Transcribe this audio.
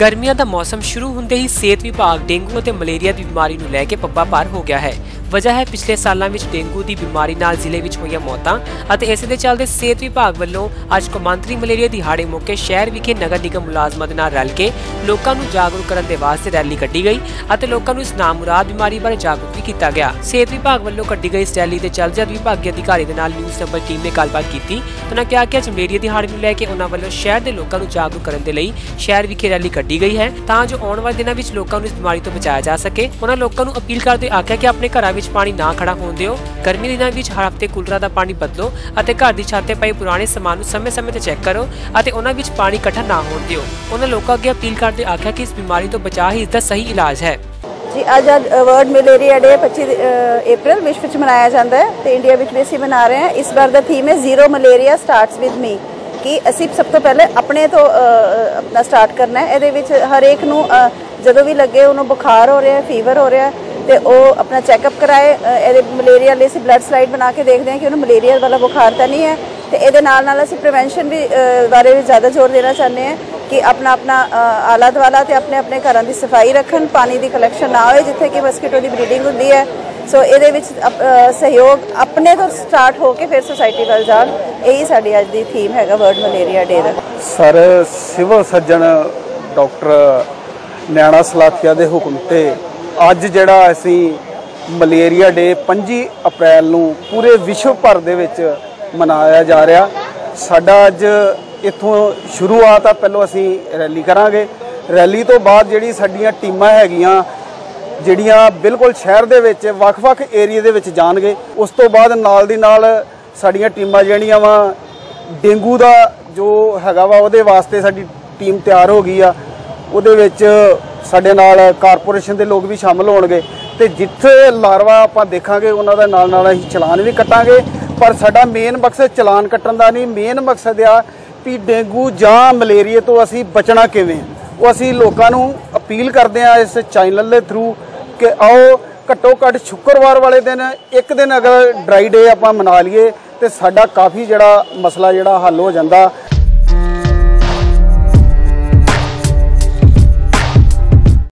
ਗਰਮੀਆਂ ਦਾ ਮੌਸਮ ਸ਼ੁਰੂ ਹੁੰਦੇ ਹੀ ਸਿਹਤ ਵਿਭਾਗ ਡੇਂਗੂ ਅਤੇ ਮਲੇਰੀਆ ਦੀ ਬਿਮਾਰੀ ਨੂੰ ਲੈ ਕੇ ਪੱਬਾ ਪਾਰ ਹੋ ਗਿਆ ਹੈ। ਵਜ੍ਹਾ ਹੈ ਪਿਛਲੇ ਸਾਲਾਂ ਵਿੱਚ ਡੇਂਗੂ ਦੀ ਬਿਮਾਰੀ ਨਾਲ ਜ਼ਿਲ੍ਹੇ ਵਿੱਚ ਹੋਈਆਂ ਮੌਤਾਂ ਅਤੇ ਇਸ ਦੇ ਚੱਲਦੇ ਸਿਹਤ ਵਿਭਾਗ ਵੱਲੋਂ ਅੱਜ ਕੌਮਾਂਤਰੀ ਮਲੇਰੀਆ ਦਿਹਾੜੇ ਮੌਕੇ ਸ਼ਹਿਰ ਵਿਖੇ ਨਗਰ ਨਿਗਮ ਮੁਲਾਜ਼ਮਾਂ ਦੇ ਨਾਲ ਰਲ ਕੇ ਲੋਕਾਂ ਨੂੰ ਜਾਗਰੂਕ ਕਰਨ ਦੇ ਵਾਸਤੇ ਰੈਲੀ ਕੱਢੀ ਗਈ ਅਤੇ ਲੋਕਾਂ ਨੂੰ ਇਸ ਨਾਮੁਰਾਦ ਬਿਮਾਰੀ ਬਾਰੇ ਜਾਗਰੂਕ ਵੀ ਕੀਤਾ ਗਿਆ। ਸਿਹਤ ਵਿਭਾਗ ਵੱਲੋਂ ਕੱਢੀ ਗਈ ਇਸ ਰੈਲੀ ਦੇ ਚੱਲਦੇ ਵਿਭਾਗੀ ਅਧਿਕਾਰੀ ਦੇ ਨਾਲ ਨਿਊਜ਼ ਨੰਬਰ ਟੀਮ ਨੇ ਗੱਲਬਾਤ ਕੀਤੀ। ਉਹਨਾਂ ਕਿਹਾ ਕਿ ਅੱਜ ਮਲੇਰੀਆ ਦਿਹਾੜੇ ਨੂੰ ਲੈ ਕੇ ਉਹਨਾਂ ਵੱਲੋਂ ਸ਼ਹਿਰ ਦੇ ਲੋਕਾਂ ਨੂੰ ਜਾਗਰੂਕ ਕਰਨ ਦੇ ਲਈ ਸ਼ਹਿਰ ਵਿਖੇ ਰੈਲੀ ਕੱਢੀ ਗਈ ਹੈ, ਤਾਂ ਜੋ ਆਉਣ ਵਾਲੇ ਦਿਨਾਂ ਵਿੱਚ ਲੋਕਾਂ ਨੂੰ ਇਸ ਬਿਮਾਰੀ ਤੋਂ ਬਚਾਇਆ ਜਾ ਸਕੇ। ਉਹਨਾਂ ਲੋਕਾਂ ਨੂੰ ਅਪੀਲ ਕਰਦੇ ਆਖਿਆ ਕਿ ਆਪਣੇ ਘਰਾਂ ਵਿੱਚ ਪਾਣੀ ਨਾ ਖੜਾ ਹੋਣ ਦਿਓ। ਗਰਮੀ ਦੇ ਦਿਨਾਂ ਵਿੱਚ ਹਰ ਹਫ਼ਤੇ ਕੂਲਰਾਂ ਦਾ ਪਾਣੀ ਬਦਲੋ ਅਤੇ ਘਰ ਦੀ ਛੱਤ ਤੇ ਪਏ ਪੁਰਾਣੇ ਸਮਾਨ ਨੂੰ ਸਮੇਂ-ਸਮੇਂ ਤੇ ਚੈੱਕ ਕਰੋ ਅਤੇ ਉਹਨਾਂ ਵਿੱਚ ਪਾਣੀ ਇਕੱਠਾ ਨਾ ਹੋਣ ਦਿਓ। ਉਹਨਾਂ ਲੋਕਾਂ ਅੱਗੇ ਅਪੀਲ ਕਰਦੇ ਆਖਿਆ ਕਿ ਇਸ ਬਿਮਾਰੀ ਤੋਂ ਬਚਾਅ ਹੀ ਇਸ ਦਾ ਸਹੀ ਇਲਾਜ ਹੈ। ਜੀ, ਅੱਜ ਵਰਲਡ ਮਲੇਰੀਆ ਡੇ 25 ਅਪ੍ਰੈਲ ਵਿਸ਼ਵ ਵਿੱਚ ਮਨਾਇਆ ਜਾਂਦਾ ਹੈ ਤੇ ਇੰਡੀਆ ਵਿੱਚ ਵੀ ਅਸੀਂ ਮਨਾ ਰਹੇ ਹਾਂ। ਇਸ ਵਾਰ ਦਾ ਥੀਮ ਹੈ zero malaria starts with me ਕਿ ਅਸੀਂ ਸਭ ਤੋਂ ਪਹਿਲੇ ਆਪਣੇ ਤੋਂ ਆਪਣਾ ਸਟਾਰਟ ਕਰਨਾ ਹੈ। ਇਹਦੇ ਵਿੱਚ ਹਰੇਕ ਨੂੰ ਜਦੋਂ ਵੀ ਲੱਗੇ, ਉਹਨੂੰ ਬੁਖਾਰ ਹੋ ਰਿਹਾ ਫੀਵਰ ਹੋ ਰਿਹਾ ਤੇ ਉਹ ਆਪਣਾ ਚੈੱਕਅਪ ਕਰਾਏ। ਇਹਦੇ ਮਲੇਰੀਆ ਲਈ ਅਸੀਂ ਬਲੱਡ ਸਲਾਈਡ ਬਣਾ ਕੇ ਦੇਖਦੇ ਹਾਂ ਕਿ ਉਹਨੂੰ ਮਲੇਰੀਆ ਵਾਲਾ ਬੁਖਾਰ ਤਾਂ ਨਹੀਂ ਹੈ। ਤੇ ਇਹਦੇ ਨਾਲ ਨਾਲ ਅਸੀਂ ਪ੍ਰੀਵੈਂਸ਼ਨ ਵੀ ਬਾਰੇ ਵੀ ਜ਼ਿਆਦਾ ਜ਼ੋਰ ਦੇਣਾ ਚਾਹੁੰਦੇ ਹਾਂ। ਕਿ ਆਪਣਾ ਆਪਣਾ ਆਲਾ ਦੁਆਲਾ ਤੇ ਆਪਣੇ ਆਪਣੇ ਘਰਾਂ ਦੀ ਸਫ਼ਾਈ ਰੱਖਣ, ਪਾਣੀ ਦੀ ਕਲੈਕਸ਼ਨ ਨਾ ਹੋਏ, ਜਿੱਥੇ ਕਿ ਮਸਕੀਟੋ ਦੀ ਬਰੀਡਿੰਗ ਹੁੰਦੀ ਹੈ। ਸੋ ਇਹਦੇ ਵਿੱਚ ਸਹਿਯੋਗ ਆਪਣੇ ਤੋਂ ਸਟਾਰਟ ਹੋ ਕੇ ਫਿਰ ਸੁਸਾਇਟੀ ਵੱਲ ਜਾਣ। ਇਹੀ ਸਾਡੀ ਅੱਜ ਦੀ ਥੀਮ ਹੈਗਾ ਵਰਲਡ ਮਲੇਰੀਆ ਡੇ ਦਾ। Sir, civil surgeon doctor Nayana Slathia ਦੇ ਹੁਕਮ ਤੇ ਅੱਜ ਜਿਹੜਾ ਅਸੀਂ ਮਲੇਰੀਆ ਡੇ 25 ਅਪ੍ਰੈਲ ਨੂੰ ਪੂਰੇ ਵਿਸ਼ਵ ਭਰ ਦੇ ਵਿੱਚ ਮਨਾਇਆ ਜਾ ਰਿਹਾ। ਸਾਡਾ ਅੱਜ ਇੱਥੋਂ ਸ਼ੁਰੂਆਤ ਆ ਪਹਿਲਾਂ ਅਸੀਂ ਰੈਲੀ ਕਰਾਂਗੇ। ਰੈਲੀ ਤੋਂ ਬਾਅਦ ਜਿਹੜੀ ਸਾਡੀਆਂ ਟੀਮਾਂ ਹੈਗੀਆਂ, ਜਿਹੜੀਆਂ ਬਿਲਕੁਲ ਸ਼ਹਿਰ ਦੇ ਵਿੱਚ, ਵੱਖ-ਵੱਖ ਏਰੀਆ ਦੇ ਵਿੱਚ ਜਾਣਗੇ, ਉਸ ਤੋਂ ਬਾਅਦ ਨਾਲ ਦੀ ਨਾਲ ਸਾਡੀਆਂ ਟੀਮਾਂ ਜਿਹੜੀਆਂ ਵਾ, ਡੇਂਗੂ ਦਾ ਜੋ ਹੈਗਾ ਵਾ, ਉਹਦੇ ਵਾਸਤੇ ਸਾਡੀ ਟੀਮ ਤਿਆਰ ਹੋ ਗਈ ਆ। ਉਹਦੇ ਵਿੱਚ ਸਾਡੇ ਨਾਲ ਕਾਰਪੋਰੇਸ਼ਨ ਦੇ ਲੋਕ ਵੀ ਸ਼ਾਮਲ ਹੋਣਗੇ। ਤੇ ਜਿੱਥੇ ਲਾਰਵਾ ਆਪਾਂ ਦੇਖਾਂਗੇ, ਉਹਨਾਂ ਦਾ ਨਾਲ ਨਾਲ ਅਸੀਂ ਚਲਾਨ ਵੀ ਕੱਟਾਂਗੇ। ਪਰ ਸਾਡਾ ਮੇਨ ਮਕਸਦ ਚਲਾਨ ਕੱਟਣ ਦਾ ਨਹੀਂ ਮੇਨ ਮਕਸਦ ਆ ਵੀ ਡੇਂਗੂ ਜਾਂ ਮਲੇਰੀਆ ਤੋਂ ਅਸੀਂ ਬਚਣਾ ਕਿਵੇਂ? ਉਹ ਅਸੀਂ ਲੋਕਾਂ ਨੂੰ ਅਪੀਲ ਕਰਦੇ ਆ ਇਸ ਚੈਨਲ ਦੇ ਥਰੂ ਕਿ ਆਓ, ਘੱਟੋ ਘੱਟ ਸ਼ੁੱਕਰਵਾਰ ਵਾਲੇ ਦਿਨ, ਇੱਕ ਦਿਨ ਅਗਰ ਡਰਾਈ ਡੇ ਆਪਾਂ ਮਨਾ ਲਈਏ, ਤੇ ਸਾਡਾ ਕਾਫੀ ਜਿਹੜਾ ਮਸਲਾ ਜਿਹੜਾ ਹੱਲ ਹੋ ਜਾਂਦਾ।